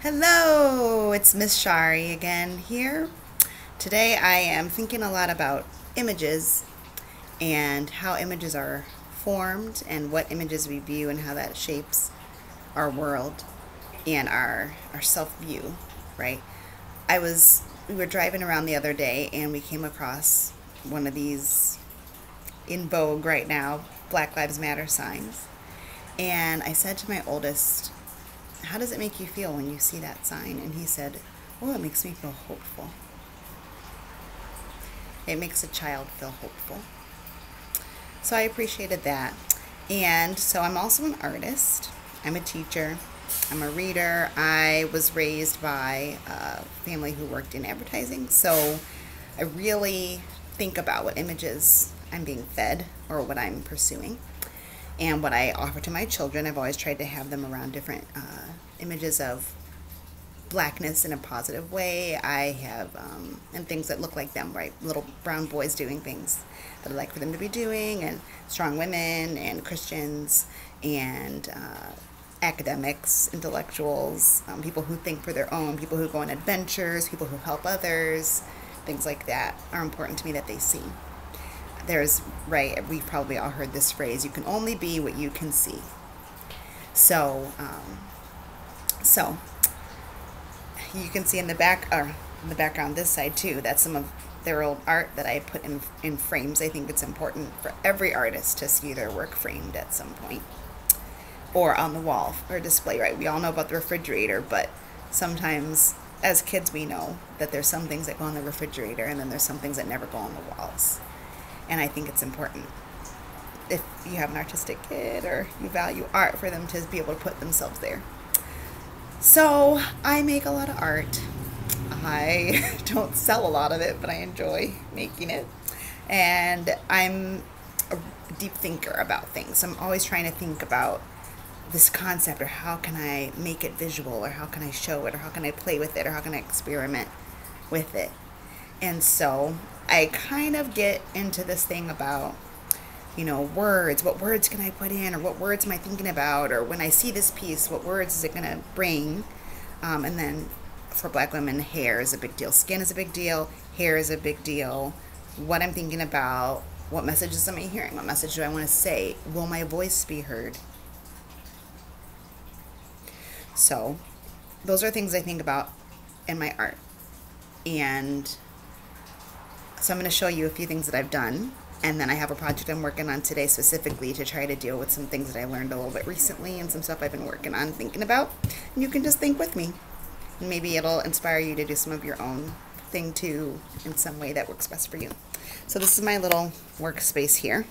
Hello, it's Miss Charis again here. Today I am thinking a lot about images and how images are formed and what images we view and how that shapes our world and our our self-view, right? I was we were driving around the other day and we came across one of these in vogue right now, Black Lives Matter signs. And I said to my oldest, How does it make you feel when you see that sign? And he said, Oh, it makes me feel hopeful. It makes a child feel hopeful. So I appreciated that. And so I'm also an artist, I'm a teacher, I'm a reader. I was raised by a family who worked in advertising. So I really think about what images I'm being fed or what I'm pursuing and what I offer to my children. I've always tried to have them around different uh, images of blackness in a positive way. I have, um, and things that look like them, right? Little brown boys doing things that I like for them to be doing, and strong women, and Christians, and uh, academics, intellectuals, um, people who think for their own, people who go on adventures, people who help others, things like that are important to me that they see there's right we've probably all heard this phrase you can only be what you can see. So um, so you can see in the back or in the background this side too that's some of their old art that I put in in frames I think it's important for every artist to see their work framed at some point. Or on the wall or display right we all know about the refrigerator but sometimes as kids we know that there's some things that go on the refrigerator and then there's some things that never go on the walls and I think it's important if you have an artistic kid or you value art for them to be able to put themselves there. So I make a lot of art. I don't sell a lot of it, but I enjoy making it. And I'm a deep thinker about things. I'm always trying to think about this concept or how can I make it visual or how can I show it or how can I play with it or how can I experiment with it. And so I kind of get into this thing about, you know, words. What words can I put in, or what words am I thinking about, or when I see this piece, what words is it going to bring? Um, and then for black women, hair is a big deal, skin is a big deal, hair is a big deal. What I'm thinking about, what messages am I hearing? What message do I want to say? Will my voice be heard? So, those are things I think about in my art. And so I'm going to show you a few things that I've done. And then I have a project I'm working on today specifically to try to deal with some things that I learned a little bit recently and some stuff I've been working on, thinking about. And you can just think with me. And maybe it'll inspire you to do some of your own thing too in some way that works best for you. So this is my little workspace here.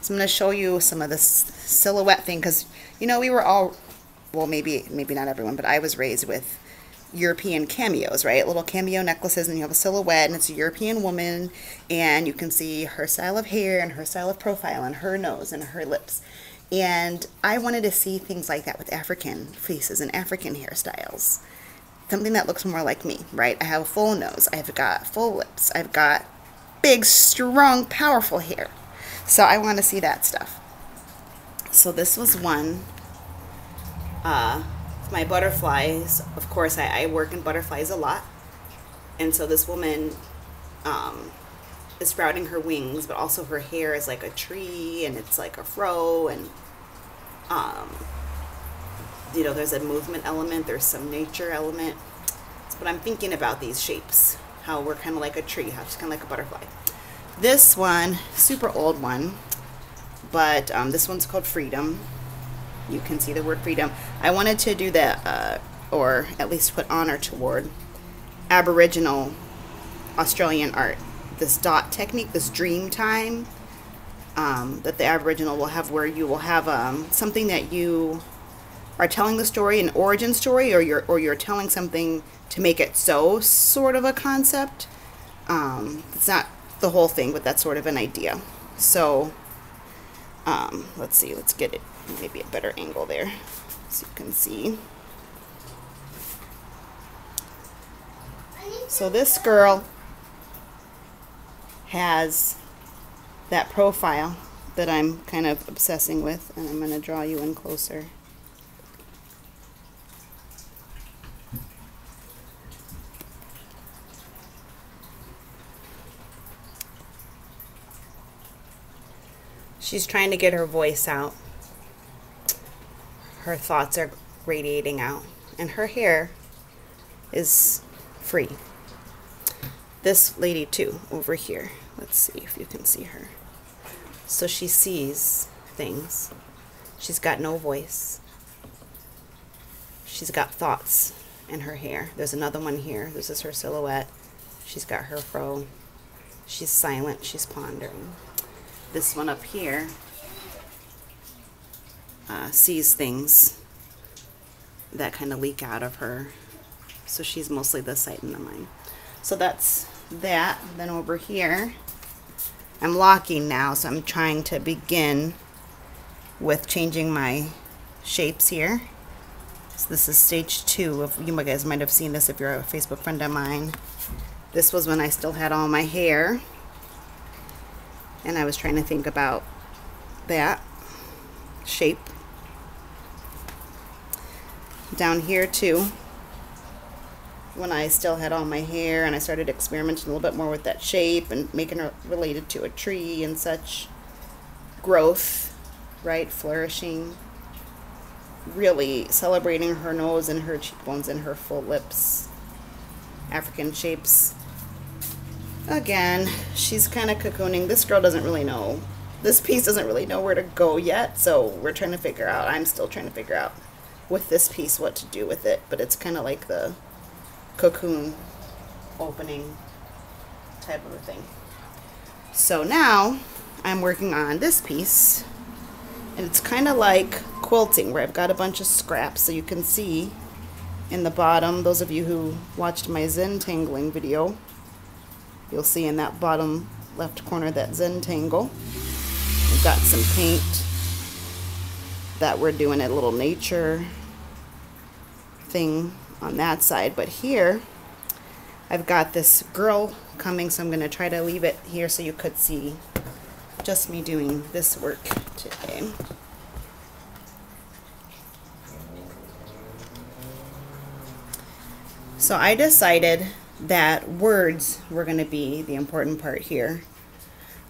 So I'm going to show you some of this silhouette thing because, you know, we were all, well, maybe, maybe not everyone, but I was raised with European cameos, right? Little cameo necklaces, and you have a silhouette, and it's a European woman, and you can see her style of hair and her style of profile and her nose and her lips. And I wanted to see things like that with African faces and African hairstyles. Something that looks more like me, right? I have a full nose, I've got full lips, I've got big, strong, powerful hair. So I want to see that stuff. So this was one. Uh, my butterflies, of course, I, I, work in butterflies a lot. And so this woman um, is sprouting her wings, but also her hair is like a tree and it's like a fro. And, um, you know, there's a movement element, there's some nature element. But I'm thinking about these shapes, how we're kind of like a tree, how it's kind of like a butterfly. This one, super old one, but um, this one's called Freedom you can see the word freedom. I wanted to do that, uh, or at least put honor toward Aboriginal Australian art. This dot technique, this dream time um, that the Aboriginal will have, where you will have um, something that you are telling the story, an origin story, or you're or you're telling something to make it so, sort of a concept. Um, it's not the whole thing, but that's sort of an idea. So, um, let's see, let's get it maybe a better angle there so you can see. So this girl has that profile that I'm kind of obsessing with and I'm going to draw you in closer. She's trying to get her voice out. Her thoughts are radiating out. And her hair is free. This lady, too, over here. Let's see if you can see her. So she sees things. She's got no voice. She's got thoughts in her hair. There's another one here. This is her silhouette. She's got her fro. She's silent. She's pondering. This one up here uh, sees things that kind of leak out of her. So she's mostly the sight and the mind. So that's that. Then over here, I'm locking now, so I'm trying to begin with changing my shapes here. So this is stage two of, you guys might have seen this if you're a Facebook friend of mine. This was when I still had all my hair. And I was trying to think about that shape. Down here too, when I still had all my hair and I started experimenting a little bit more with that shape and making it related to a tree and such. Growth, right? Flourishing. Really celebrating her nose and her cheekbones and her full lips. African shapes. Again, she's kind of cocooning. This girl doesn't really know. This piece doesn't really know where to go yet, so we're trying to figure out. I'm still trying to figure out with this piece what to do with it, but it's kind of like the cocoon opening type of a thing. So now I'm working on this piece and it's kind of like quilting where I've got a bunch of scraps so you can see in the bottom, those of you who watched my Zentangling video, you'll see in that bottom left corner that Zentangle. We've got some paint that we're doing a little nature thing on that side. But here, I've got this girl coming, so I'm going to try to leave it here so you could see just me doing this work today. So I decided that words were going to be the important part here.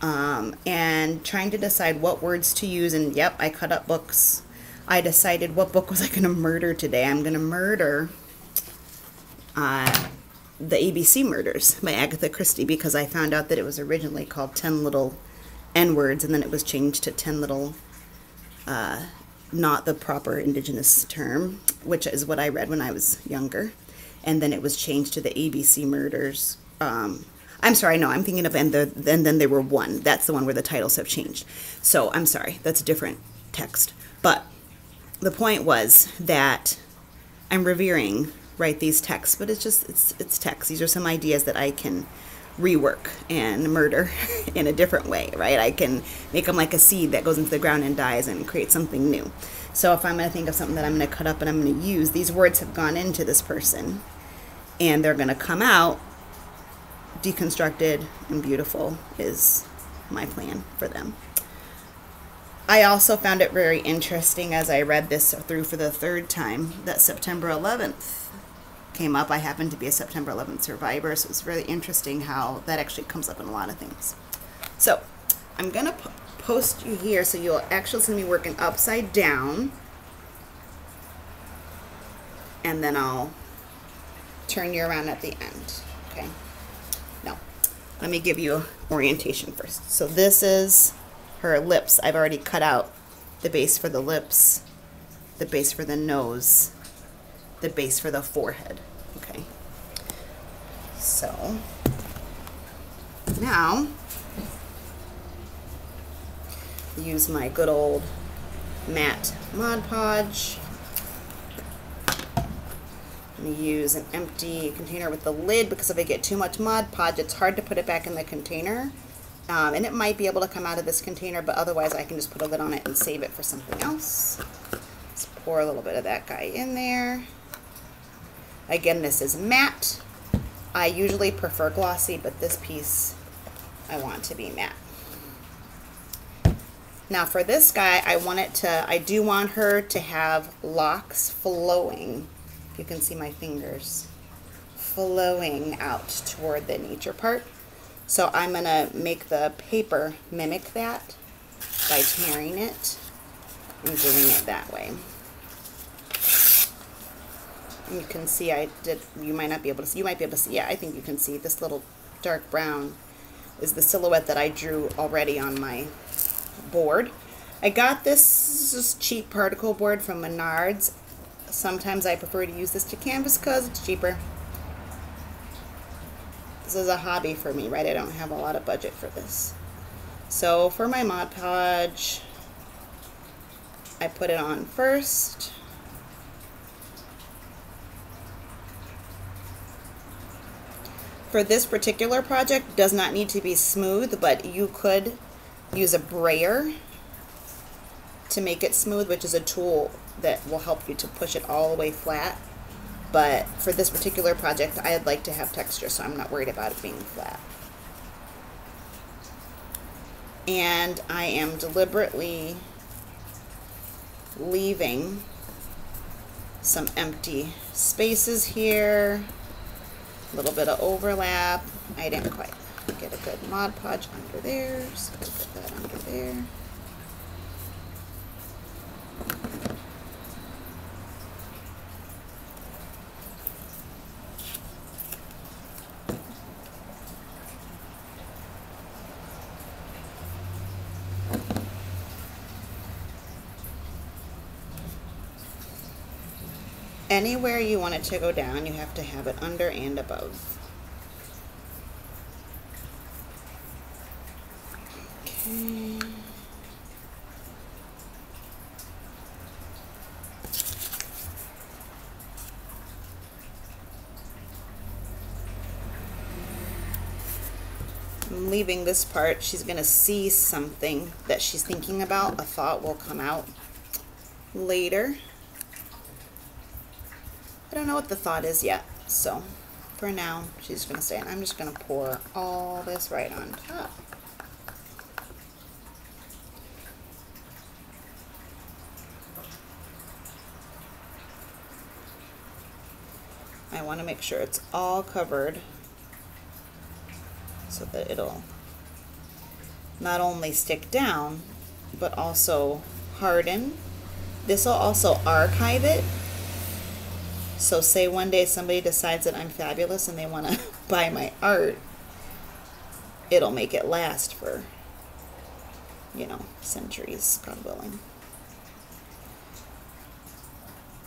Um, and trying to decide what words to use. And yep, I cut up books. I decided what book was I going to murder today. I'm going to murder uh, The ABC Murders by Agatha Christie because I found out that it was originally called 10 Little N Words and then it was changed to 10 Little, uh, not the proper indigenous term, which is what I read when I was younger. And then it was changed to the ABC Murders. Um, I'm sorry, no, I'm thinking of and, the, and then they were one. That's the one where the titles have changed. So I'm sorry, that's a different text. But the point was that I'm revering write these texts, but it's just it's it's text. These are some ideas that I can rework and murder in a different way, right? I can make them like a seed that goes into the ground and dies and create something new. So if I'm going to think of something that I'm going to cut up and I'm going to use, these words have gone into this person and they're going to come out deconstructed and beautiful is my plan for them. I also found it very interesting as I read this through for the third time that September 11th came up. I happen to be a September 11th survivor, so it's really interesting how that actually comes up in a lot of things. So I'm going to post you here so you'll actually see me working upside down. And then I'll turn you around at the end. Okay. Now, let me give you orientation first. So this is her lips. I've already cut out the base for the lips, the base for the nose, the base for the forehead. Okay. So now use my good old matte Mod Podge. I'm going to use an empty container with the lid because if I get too much Mod Podge, it's hard to put it back in the container. Um, and it might be able to come out of this container, but otherwise I can just put a lid on it and save it for something else. Let's pour a little bit of that guy in there. Again, this is matte. I usually prefer glossy, but this piece I want to be matte. Now for this guy, I want it to, I do want her to have locks flowing. You can see my fingers flowing out toward the nature part. So I'm gonna make the paper mimic that. by tearing it and doing it that way. You can see I did, you might not be able to see, you might be able to see, yeah, I think you can see this little dark brown is the silhouette that I drew already on my board. I got this, this cheap particle board from Menards. Sometimes I prefer to use this to canvas because it's cheaper. This is a hobby for me, right? I don't have a lot of budget for this. So for my Mod Podge, I put it on first. For this particular project, does not need to be smooth, but you could use a brayer to make it smooth, which is a tool that will help you to push it all the way flat. But for this particular project, I'd like to have texture, so I'm not worried about it being flat. And I am deliberately leaving some empty spaces here, a little bit of overlap. I didn't quite get a good Mod Podge under there, so I'll get that under there. Anywhere you want it to go down, you have to have it under and above. Okay. I'm leaving this part. She's going to see something that she's thinking about. A thought will come out later. I don't know what the thought is yet. So for now, she's going to stay. And I'm just going to pour all this right on top. I want to make sure it's all covered so that it'll not only stick down, but also harden. This will also archive it. So say one day somebody decides that I'm fabulous and they want to buy my art, it'll make it last for, you know, centuries, God willing.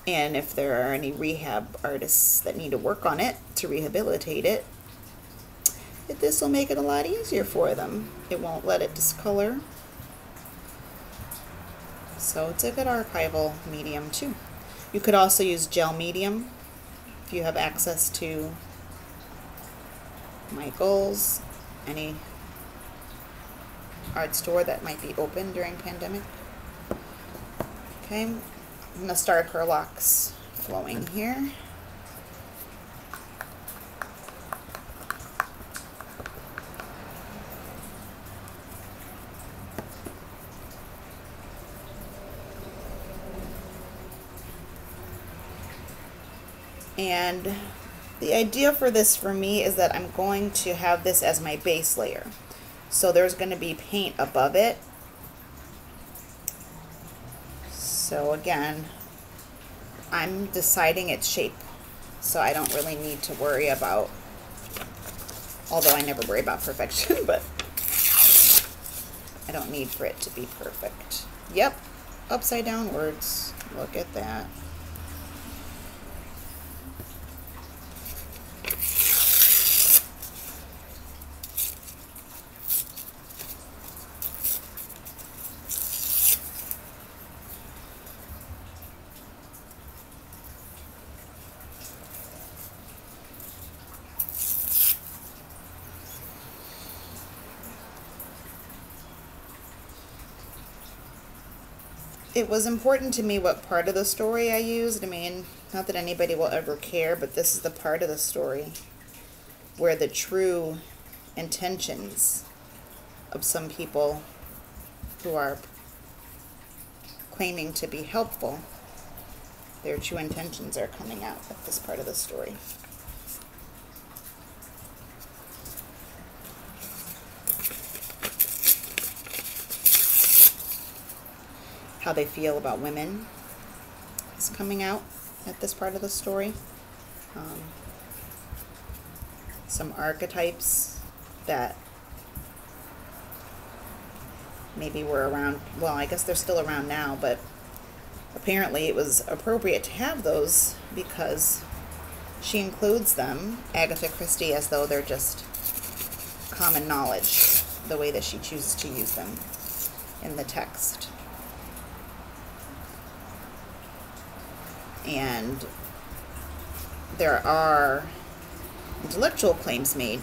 And if there are any rehab artists that need to work on it to rehabilitate it, this will make it a lot easier for them. It won't let it discolor. So it's a good archival medium too. You could also use gel medium if you have access to Michael's, any art store that might be open during pandemic. Okay, I'm gonna start her locks flowing mm. here. And the idea for this for me is that I'm going to have this as my base layer. So there's going to be paint above it. So again, I'm deciding its shape. So I don't really need to worry about, although I never worry about perfection, but I don't need for it to be perfect. Yep, upside downwards. Look at that. It was important to me what part of the story I used. I mean, not that anybody will ever care, but this is the part of the story where the true intentions of some people who are claiming to be helpful, their true intentions are coming out at this part of the story. How they feel about women is coming out at this part of the story. Um, some archetypes that maybe were around, well, I guess they're still around now, but apparently it was appropriate to have those because she includes them, Agatha Christie, as though they're just common knowledge, the way that she chooses to use them in the text. And there are intellectual claims made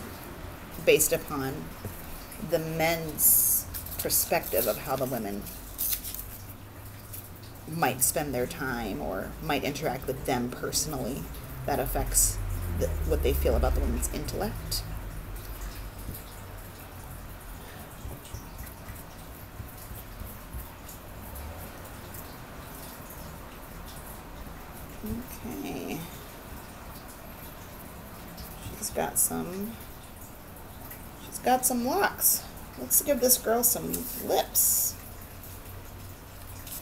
based upon the men's perspective of how the women might spend their time or might interact with them personally that affects the, what they feel about the woman's intellect. Okay. She's got some. She's got some locks. Let's give this girl some lips.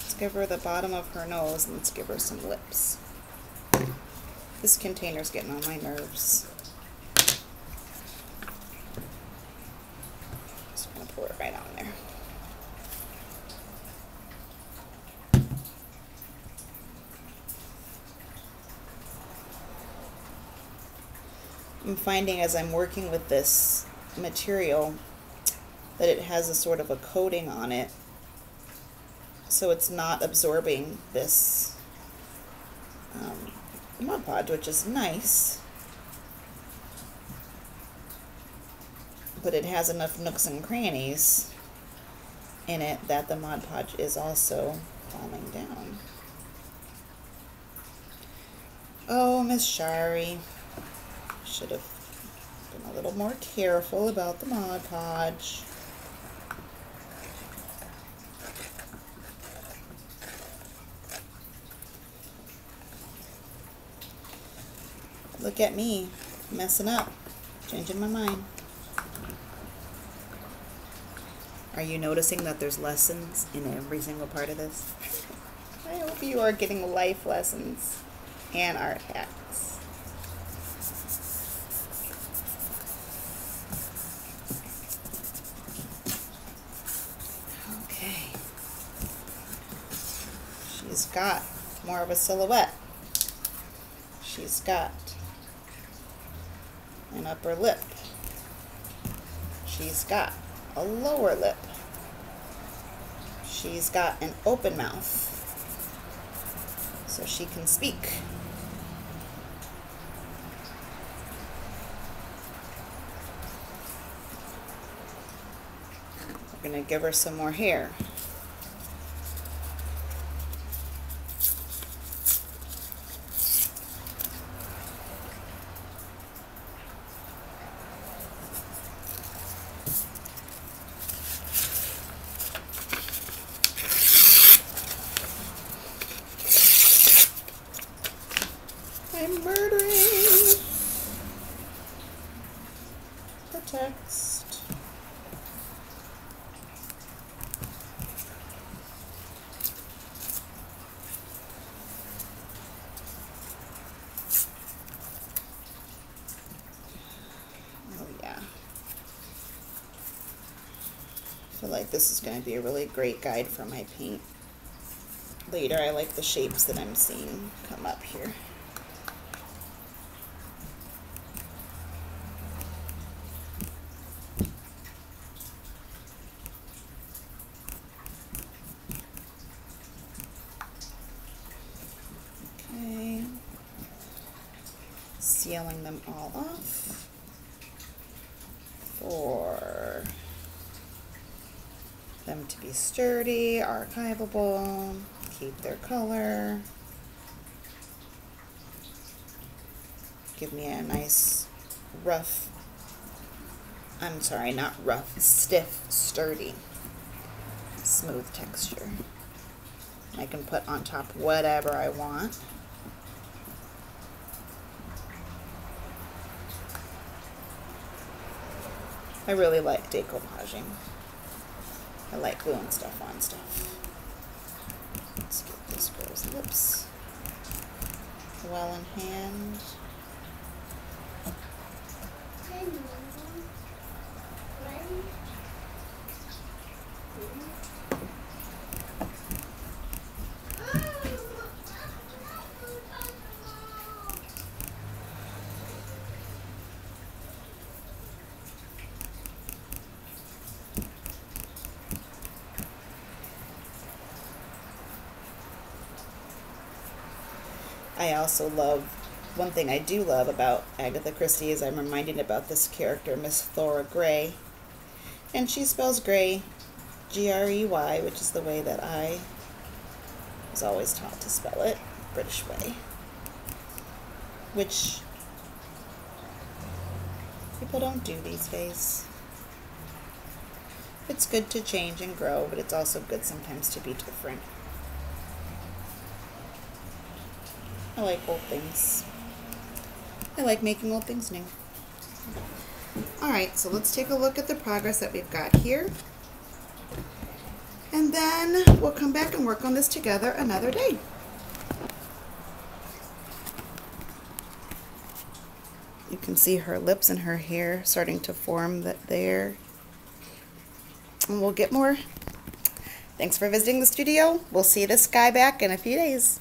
Let's give her the bottom of her nose and let's give her some lips. This container's getting on my nerves. Just gonna pour it right on there. I'm finding as I'm working with this material that it has a sort of a coating on it so it's not absorbing this um, Mod Podge, which is nice. But it has enough nooks and crannies in it that the Mod Podge is also falling down. Oh, Miss Charis. Should have been a little more careful about the Mod Podge. Look at me, messing up, changing my mind. Are you noticing that there's lessons in every single part of this? I hope you are getting life lessons and art hacks. Okay. She's got more of a silhouette. She's got an upper lip. She's got a lower lip. She's got an open mouth so she can speak. We're going to give her some more hair. I'm murdering the text. Oh yeah. I feel like this is going to be a really great guide for my paint later. I like the shapes that I'm seeing come up here. Okay. Sealing them all off for them to be sturdy, archivable, um, keep their color. Give me a nice rough, I'm sorry, not rough, stiff, sturdy, smooth texture. I can put on top whatever I want. I really like decoupaging. I like gluing stuff on stuff. Let's get this girl's lips well in hand. I also love one thing I do love about Agatha Christie is I'm reminded about this character, Miss Thora Grey. And she spells Grey G R E Y, which is the way that I was always taught to spell it, British way. Which people don't do these days. It's good to change and grow, but it's also good sometimes to be different. I like old things. I like making old things new. Alright, so let's take a look at the progress that we've got here. And then we'll come back and work on this together another day. You can see her lips and her hair starting to form that there. And we'll get more. Thanks for visiting the studio. We'll see this guy back in a few days.